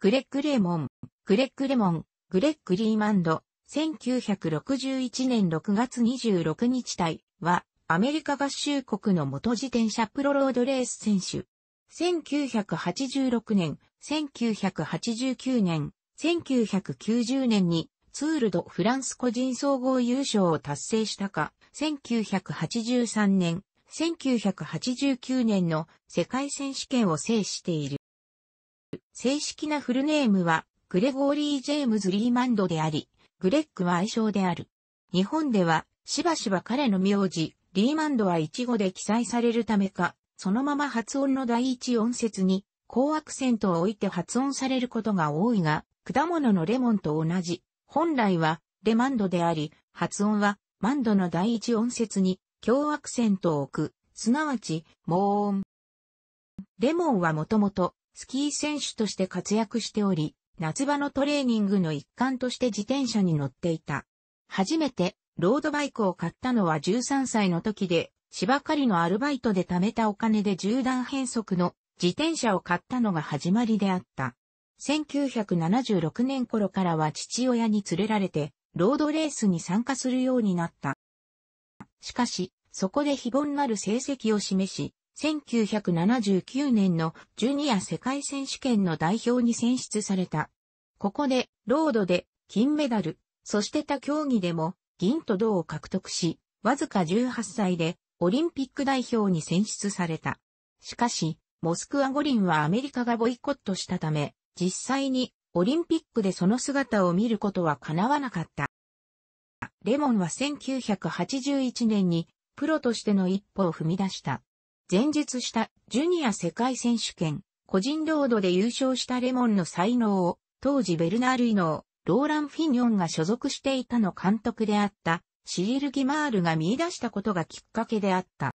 グレッグ・レーモン、グレッグ・レモン、グレッグ・リーマンド、1961年6月26日隊は、アメリカ合衆国の元自転車プロロードレース選手。1986年、1989年、1990年にツールドフランス個人総合優勝を達成したか、1983年、1989年の世界選手権を制している。正式なフルネームは、グレゴーリー・ジェームズ・リーマンドであり、グレッグは愛称である。日本では、しばしば彼の名字、リーマンドは一語で記載されるためか、そのまま発音の第一音節に、高アクセントを置いて発音されることが多いが、果物のレモンと同じ、本来は、レマンドであり、発音は、マンドの第一音節に、強アクセントを置く、すなわち、モーン。レモンはもともと、スキー選手として活躍しており、夏場のトレーニングの一環として自転車に乗っていた。初めてロードバイクを買ったのは13歳の時で、芝刈りのアルバイトで貯めたお金で縦断変速の自転車を買ったのが始まりであった。1976年頃からは父親に連れられて、ロードレースに参加するようになった。しかし、そこで非凡なる成績を示し、1979年のジュニア世界選手権の代表に選出された。ここで、ロードで金メダル、そして他競技でも銀と銅を獲得し、わずか18歳でオリンピック代表に選出された。しかし、モスクワ五輪はアメリカがボイコットしたため、実際にオリンピックでその姿を見ることは叶わなかった。レモンは1981年にプロとしての一歩を踏み出した。前述したジュニア世界選手権、個人ロードで優勝したレモンの才能を、当時ベルナール・イノー、ローラン・フィニョンが所属していたの監督であった、シリル・ギマールが見出したことがきっかけであった。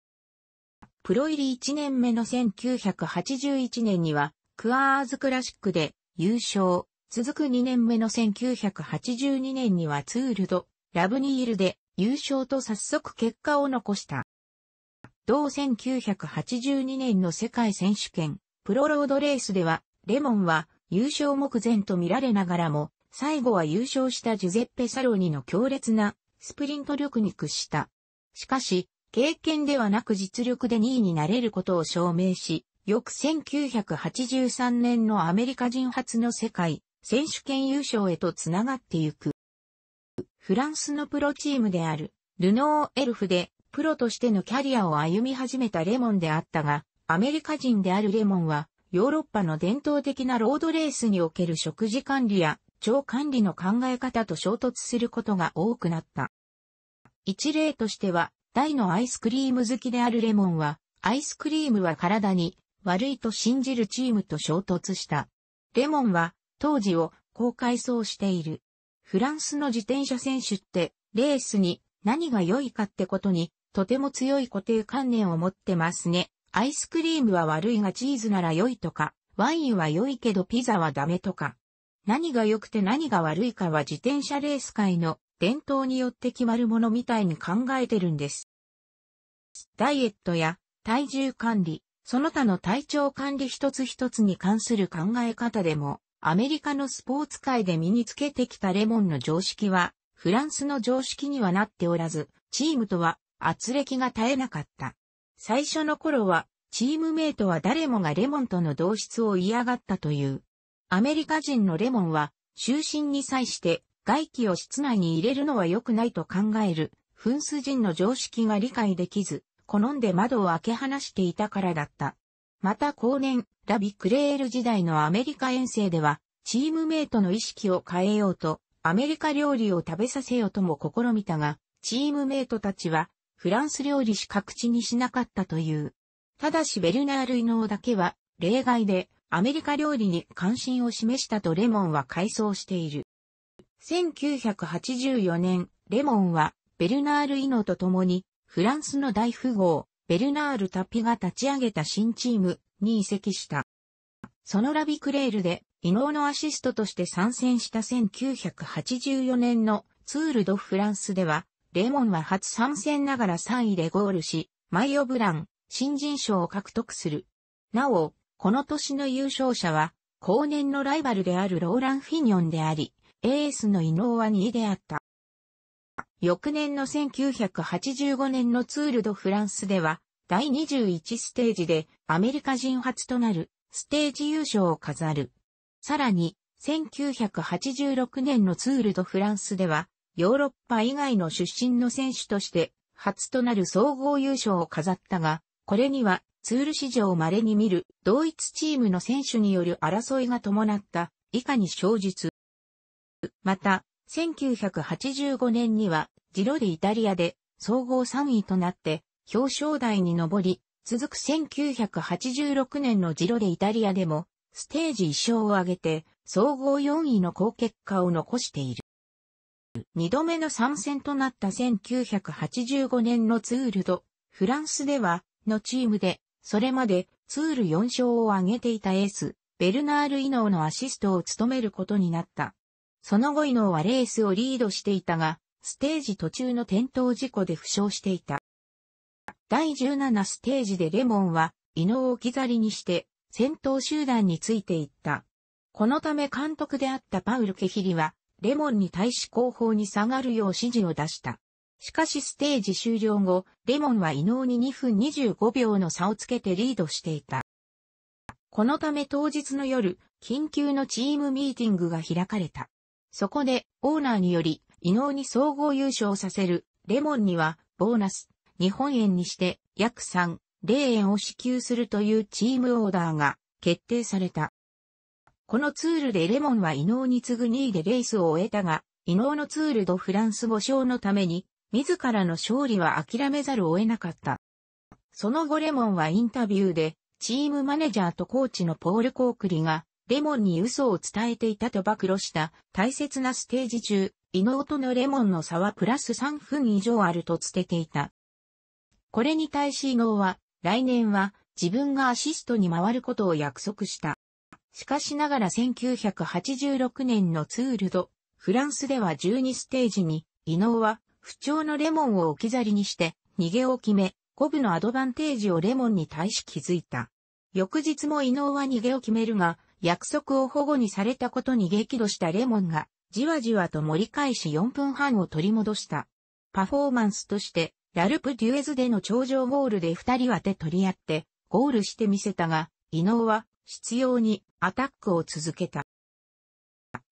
プロ入り1年目の1981年には、クアーズクラシックで優勝。続く2年目の1982年にはツールド、ラブニールで優勝と早速結果を残した。同1982年の世界選手権、プロロードレースでは、レモンは優勝目前と見られながらも、最後は優勝したジュゼッペ・サロニの強烈なスプリント力に屈した。しかし、経験ではなく実力で2位になれることを証明し、翌1983年のアメリカ人初の世界選手権優勝へとつながってゆく。フランスのプロチームであるルノーエルフでプロとしてのキャリアを歩み始めたレモンであったが、アメリカ人であるレモンは、ヨーロッパの伝統的なロードレースにおける食事管理や腸管理の考え方と衝突することが多くなった。一例としては、大のアイスクリーム好きであるレモンは、アイスクリームは体に悪いと信じるチームと衝突した。レモンは当時をこう回想している。フランスの自転車選手ってレースに何が良いかってことにとても強い固定観念を持ってますね。アイスクリームは悪いがチーズなら良いとか、ワインは良いけどピザはダメとか。何が良くて何が悪いかは自転車レース界の伝統によって決まるものみたいに考えてるんです。ダイエットや体重管理、その他の体調管理一つ一つに関する考え方でも、アメリカのスポーツ界で身につけてきたレモンの常識は、フランスの常識にはなっておらず、チームとは圧力が絶えなかった。最初の頃は、チームメイトは誰もがレモンとの同室を嫌がったという。アメリカ人のレモンは、就寝に際して外気を室内に入れるのは良くないと考える、フンス人の常識が理解できず、好んで窓を開け放していたからだった。また後年、ラビ・クレール時代のアメリカ遠征では、チームメイトの意識を変えようと、アメリカ料理を食べさせようとも試みたが、チームメイトたちはフランス料理しか口にしなかったという。ただしベルナール・イノーだけは例外でアメリカ料理に関心を示したとレモンは回想している。1984年、レモンはベルナール・イノーと共にフランスの大富豪、ベルナール・タピが立ち上げた新チームに移籍した。そのラビクレールで、イノーのアシストとして参戦した1984年のツール・ド・フランスでは、レモンは初参戦ながら3位でゴールし、マイオブラン、新人賞を獲得する。なお、この年の優勝者は、後年のライバルであるローラン・フィニョンであり、エースの伊能は2位であった。翌年の1985年のツール・ド・フランスでは、第21ステージでアメリカ人初となるステージ優勝を飾る。さらに、1986年のツール・ド・フランスでは、ヨーロッパ以外の出身の選手として初となる総合優勝を飾ったが、これにはツール史上稀に見る同一チームの選手による争いが伴った以下に小述。また、1985年にはジロでイタリアで総合3位となって表彰台に上り、続く1986年のジロでイタリアでもステージ1勝を挙げて総合4位の好結果を残している。二度目の参戦となった1985年のツールド、フランスでは、のチームで、それまでツール4勝を挙げていたエース、ベルナール・イノーのアシストを務めることになった。その後イノーはレースをリードしていたが、ステージ途中の転倒事故で負傷していた。第17ステージでレモンは、イノーを置き去りにして、先頭集団についていった。このため監督であったパウル・ケヒリは、レモンに対し後方に下がるよう指示を出した。しかしステージ終了後、レモンは異能に2分25秒の差をつけてリードしていた。このため当日の夜、緊急のチームミーティングが開かれた。そこで、オーナーにより、異能に総合優勝させる、レモンには、ボーナス、日本円にして約3、0円を支給するというチームオーダーが決定された。このツールでレモンは伊能に次ぐ2位でレースを終えたが、伊能のツールドフランス5勝のために、自らの勝利は諦めざるを得なかった。その後レモンはインタビューで、チームマネジャーとコーチのポール・コークリが、レモンに嘘を伝えていたと暴露した大切なステージ中、伊能とのレモンの差はプラス3分以上あると伝えていた。これに対し伊能は、来年は自分がアシストに回ることを約束した。しかしながら1986年のツールド、フランスでは12ステージに、伊能は不調のレモンを置き去りにして逃げを決め、五分のアドバンテージをレモンに対し気づいた。翌日も伊能は逃げを決めるが、約束を保護にされたことに激怒したレモンが、じわじわと盛り返し4分半を取り戻した。パフォーマンスとして、ラルプ・デュエズでの頂上ゴールで二人は手取り合って、ゴールしてみせたが、伊能は必要にアタックを続けた。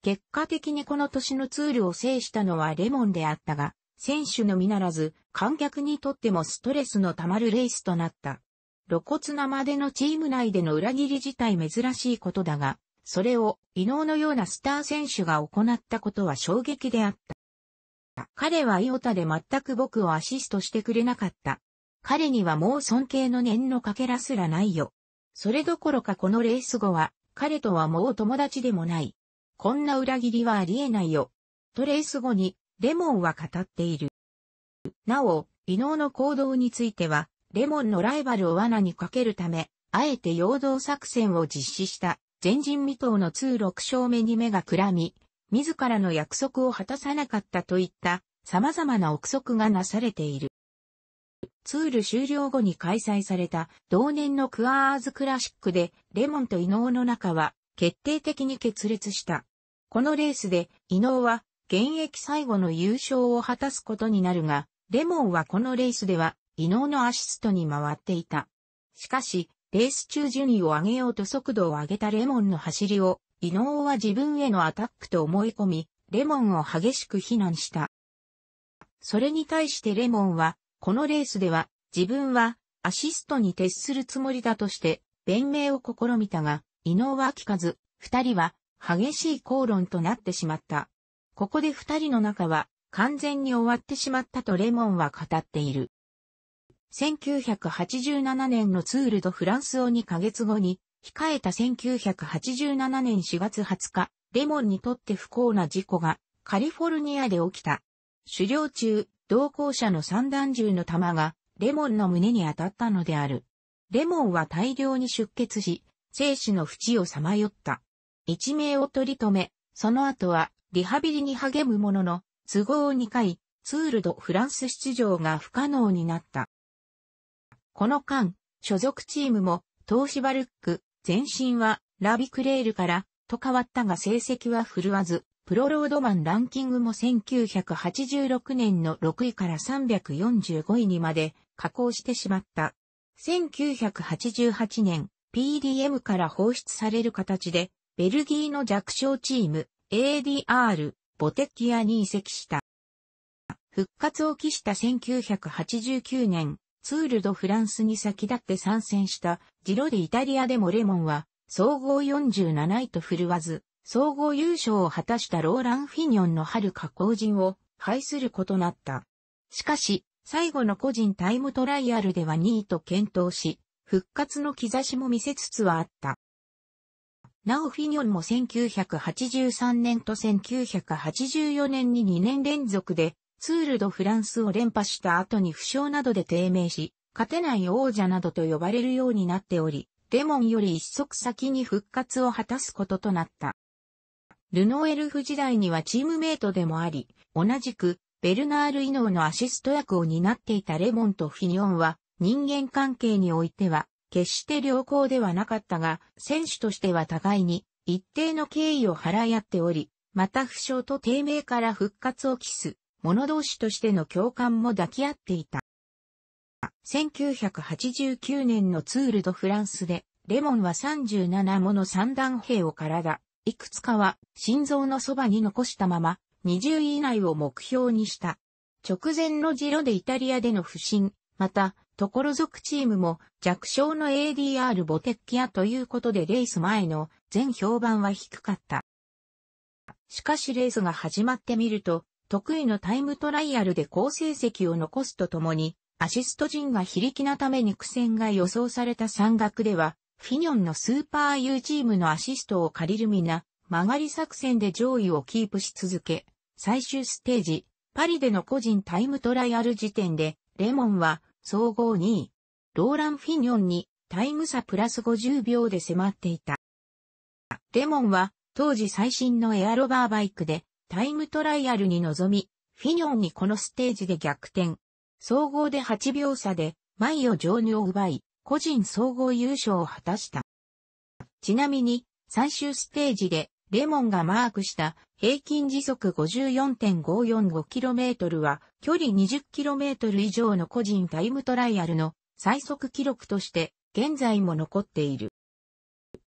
結果的にこの年のツールを制したのはレモンであったが、選手のみならず観客にとってもストレスの溜まるレースとなった。露骨なまでのチーム内での裏切り自体珍しいことだが、それを異能のようなスター選手が行ったことは衝撃であった。彼はイオタで全く僕をアシストしてくれなかった。彼にはもう尊敬の念のかけらすらないよ。それどころかこのレース後は、彼とはもう友達でもない。こんな裏切りはありえないよ。とレース後に、レモンは語っている。なお、異能の行動については、レモンのライバルを罠にかけるため、あえて陽動作戦を実施した前人未到の通6勝目に目がくらみ、自らの約束を果たさなかったといった様々な憶測がなされている。ツール終了後に開催された同年のクアーズクラシックでレモンと伊能の中は決定的に決裂した。このレースで伊能は現役最後の優勝を果たすことになるが、レモンはこのレースでは伊能のアシストに回っていた。しかし、レース中順位を上げようと速度を上げたレモンの走りを、伊能は自分へのアタックと思い込み、レモンを激しく非難した。それに対してレモンは、このレースでは自分はアシストに徹するつもりだとして弁明を試みたが、伊能は聞かず、二人は激しい口論となってしまった。ここで二人の仲は完全に終わってしまったとレモンは語っている。1987年のツールドフランスを2ヶ月後に、控えた1987年4月20日、レモンにとって不幸な事故がカリフォルニアで起きた。狩猟中、同行者の散弾銃の弾がレモンの胸に当たったのである。レモンは大量に出血し、生死の淵をさまよった。一命を取り留め、その後はリハビリに励むものの、都合2回、ツールドフランス出場が不可能になった。この間、所属チームも、東芝ルック、前身はラビクレールからと変わったが成績は振るわず、プロロードマンランキングも1986年の6位から345位にまで下降してしまった。1988年、PDM から放出される形で、ベルギーの弱小チーム、ADR、ボテッキアに移籍した。復活を期した1989年、ツール・ド・フランスに先立って参戦したジロディイタリアでもレモンは総合47位と振るわず、総合優勝を果たしたローラン・フィニョンの春加工人を排することなった。しかし、最後の個人タイムトライアルでは2位と検討し、復活の兆しも見せつつはあった。なおフィニョンも1983年と1984年に2年連続でツール・ド・フランスを連覇した後に負傷などで低迷し、勝てない王者などと呼ばれるようになっており、レモンより一足先に復活を果たすこととなった。ルノーエルフ時代にはチームメイトでもあり、同じくベルナール・イノーのアシスト役を担っていたレモンとフィニョンは人間関係においては決して良好ではなかったが、選手としては互いに一定の敬意を払い合っており、また負傷と低迷から復活を期す者同士としての共感も抱き合っていた。1989年のツール・ド・フランスで、レモンは37もの三段兵を体、いくつかは心臓のそばに残したまま、20位以内を目標にした。直前のジロでイタリアでの不振、また、所属チームも弱小の ADR ボテッキアということでレース前の全評判は低かった。しかしレースが始まってみると、得意のタイムトライアルで好成績を残すとともに、アシスト陣が非力なために苦戦が予想された山岳では、フィニョンのスーパー U チームのアシストを借りる皆、曲がり作戦で上位をキープし続け、最終ステージ、パリでの個人タイムトライアル時点で、レモンは総合2位、ローラン・フィニョンにタイム差プラス50秒で迫っていた。レモンは当時最新のエアロバーバイクでタイムトライアルに臨み、フィニョンにこのステージで逆転。総合で8秒差で、前を上入を奪い、個人総合優勝を果たした。ちなみに、最終ステージで、レモンがマークした平均時速 54.545km は、距離 20km 以上の個人タイムトライアルの最速記録として、現在も残っている。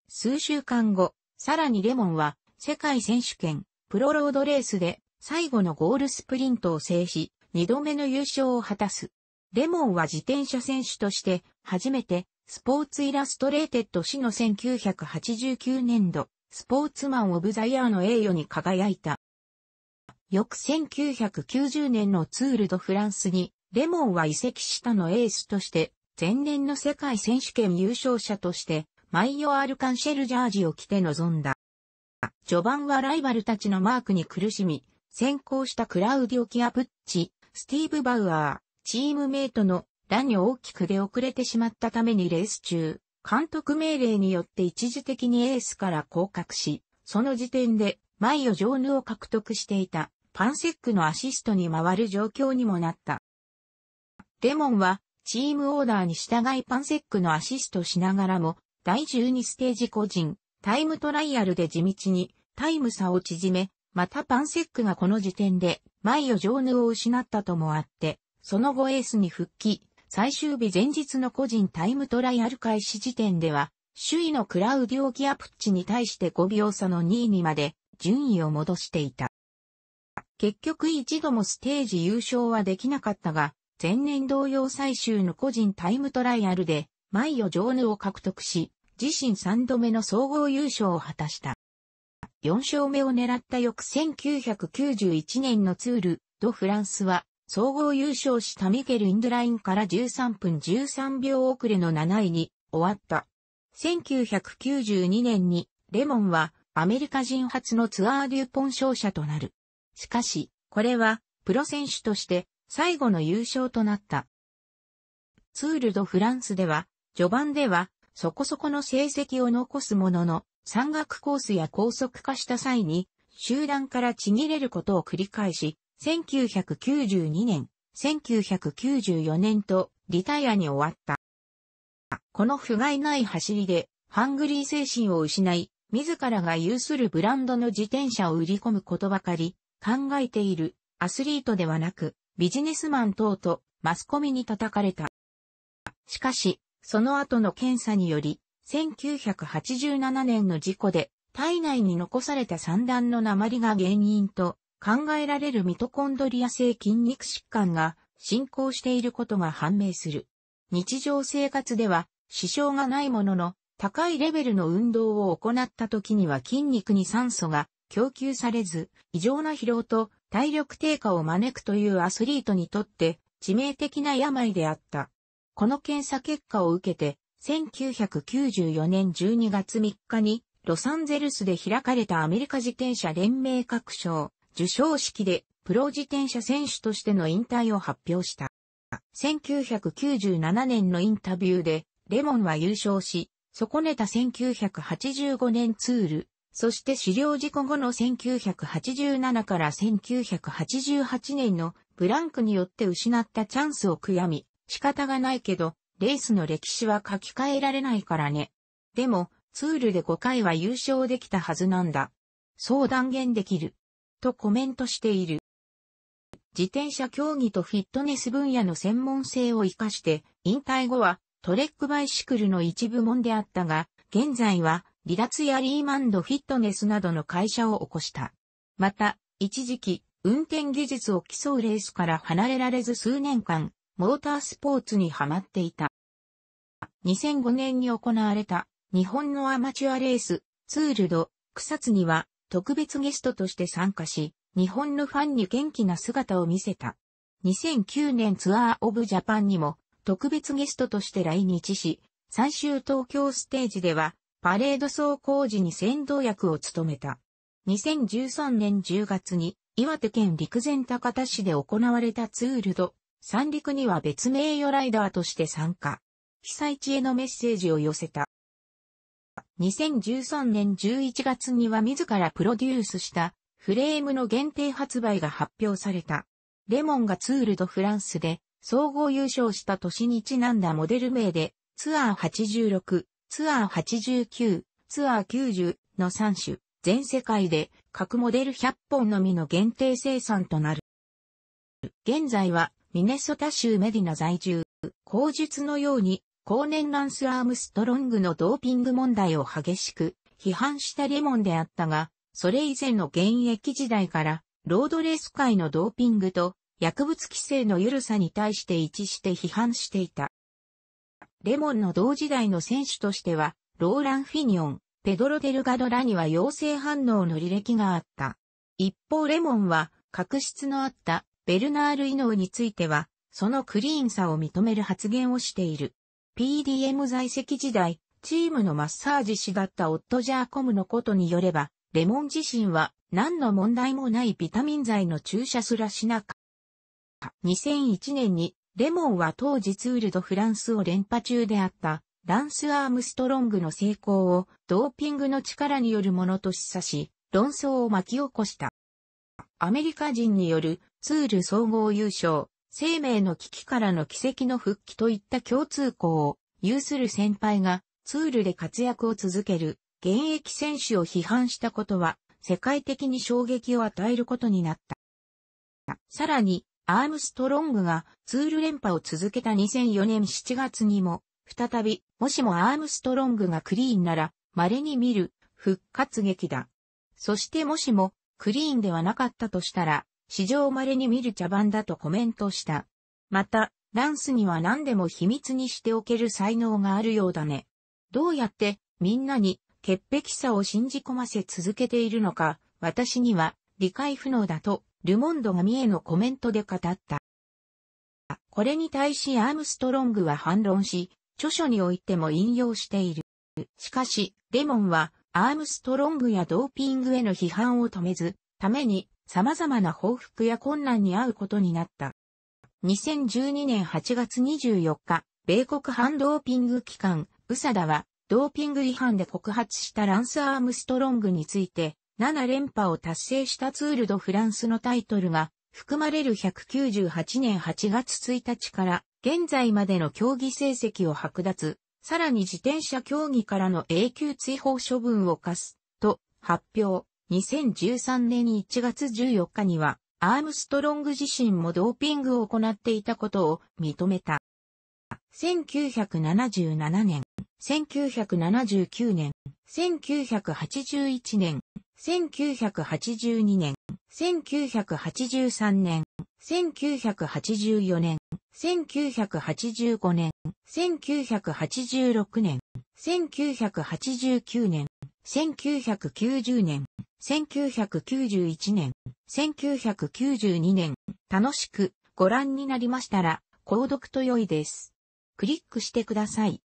数週間後、さらにレモンは、世界選手権、プロロードレースで最後のゴールスプリントを制し、二度目の優勝を果たす。レモンは自転車選手として初めてスポーツイラストレーテッド誌の1989年度スポーツマンオブザイヤーの栄誉に輝いた。翌1990年のツールドフランスにレモンは移籍したのエースとして前年の世界選手権優勝者としてマイヨアルカンシェルジャージを着て臨んだ。序盤はライバルたちのマークに苦しみ、先行したクラウディオ・キアプッチ、スティーブ・バウアー、チームメイトのラに大きく出遅れてしまったためにレース中、監督命令によって一時的にエースから降格し、その時点で、マイオ・ジョーヌを獲得していた、パンセックのアシストに回る状況にもなった。レモンは、チームオーダーに従いパンセックのアシストしながらも、第12ステージ個人、タイムトライアルで地道にタイム差を縮め、またパンセックがこの時点でマイオ上ヌを失ったともあって、その後エースに復帰、最終日前日の個人タイムトライアル開始時点では、首位のクラウディオ・ギアプッチに対して5秒差の2位にまで順位を戻していた。結局一度もステージ優勝はできなかったが、前年同様最終の個人タイムトライアルで、マイオ・ジョーヌを獲得し、自身3度目の総合優勝を果たした。4勝目を狙った翌1991年のツール・ド・フランスは、総合優勝したミケル・インドラインから13分13秒遅れの7位に終わった。1992年にレモンはアメリカ人初のツアーデューポン勝者となる。しかし、これはプロ選手として最後の優勝となった。ツール・ド・フランスでは、序盤ではそこそこの成績を残すものの、山岳コースや高速化した際に、集団からちぎれることを繰り返し、1992年、1994年とリタイアに終わった。この不甲斐ない走りで、ハングリー精神を失い、自らが有するブランドの自転車を売り込むことばかり考えているアスリートではなく、ビジネスマン等とマスコミに叩かれた。しかし、その後の検査により、1987年の事故で体内に残された散弾の鉛が原因と考えられるミトコンドリア性筋肉疾患が進行していることが判明する。日常生活では支障がないものの高いレベルの運動を行った時には筋肉に酸素が供給されず、異常な疲労と体力低下を招くというアスリートにとって致命的な病であった。この検査結果を受けて、1994年12月3日にロサンゼルスで開かれたアメリカ自転車連盟各賞受賞式でプロ自転車選手としての引退を発表した。1997年のインタビューでレモンは優勝し、損ねた1985年ツール、そして資料事故後の1987から1988年のブランクによって失ったチャンスを悔やみ、仕方がないけど、レースの歴史は書き換えられないからね。でも、ツールで5回は優勝できたはずなんだ。そう断言できる。とコメントしている。自転車競技とフィットネス分野の専門性を活かして、引退後はトレックバイシクルの一部門であったが、現在は離脱やリーマンドフィットネスなどの会社を起こした。また、一時期、運転技術を競うレースから離れられず数年間、モータースポーツにハマっていた。2005年に行われた日本のアマチュアレース、ツールド、草津には特別ゲストとして参加し、日本のファンに元気な姿を見せた。2009年ツアーオブジャパンにも特別ゲストとして来日し、最終東京ステージでは、パレード走行時に先導役を務めた。2013年10月に、岩手県陸前高田市で行われたツールド、三陸には別名誉ライダーとして参加。被災地へのメッセージを寄せた。2013年11月には自らプロデュースしたフレームの限定発売が発表された。レモンがツールドフランスで総合優勝した年にちなんだモデル名で、ツアー86、ツアー89、ツアー90の3種、全世界で各モデル100本のみの限定生産となる。現在はミネソタ州メディナ在住、口述のように後年ランス・アームストロングのドーピング問題を激しく批判したレモンであったが、それ以前の現役時代からロードレース界のドーピングと薬物規制の緩さに対して一致して批判していた。レモンの同時代の選手としては、ローラン・フィニオン、ペドロ・デルガドラには陽性反応の履歴があった。一方レモンは、確執のあったベルナール・イノーについては、そのクリーンさを認める発言をしている。PDM 在籍時代、チームのマッサージ師だったオット・ジャーコムのことによれば、レモン自身は何の問題もないビタミン剤の注射すらしなかった2001年にレモンは当時ツールドフランスを連覇中であったランス・アームストロングの成功をドーピングの力によるものと示唆し、論争を巻き起こした。アメリカ人によるツール総合優勝、生命の危機からの奇跡の復帰といった共通項を有する先輩がツールで活躍を続ける現役選手を批判したことは世界的に衝撃を与えることになった。さらにアームストロングがツール連覇を続けた2004年7月にも、再び、もしもアームストロングがクリーンなら、稀に見る、復活劇だ。そしてもしも、クリーンではなかったとしたら、史上稀に見る茶番だとコメントした。また、ダンスには何でも秘密にしておける才能があるようだね。どうやってみんなに潔癖さを信じ込ませ続けているのか、私には理解不能だとルモンドがミエのコメントで語った。これに対しアームストロングは反論し、著書においても引用している。しかし、レモンはアームストロングやドーピングへの批判を止めず、ために様々な報復や困難に遭うことになった。2012年8月24日、米国反ドーピング機関、ウサダは、ドーピング違反で告発したランス・アームストロングについて、7連覇を達成したツール・ド・フランスのタイトルが含まれる198年8月1日から現在までの競技成績を剥奪、さらに自転車競技からの永久追放処分を課す、と発表。2013年1月14日には、アームストロング自身もドーピングを行っていたことを認めた。1977年、1979年、1981年、1982年、1983年、1984年、1985年、1986年、1989年、1990年、1991年、1992年、楽しくご覧になりましたら、購読と良いです。クリックしてください。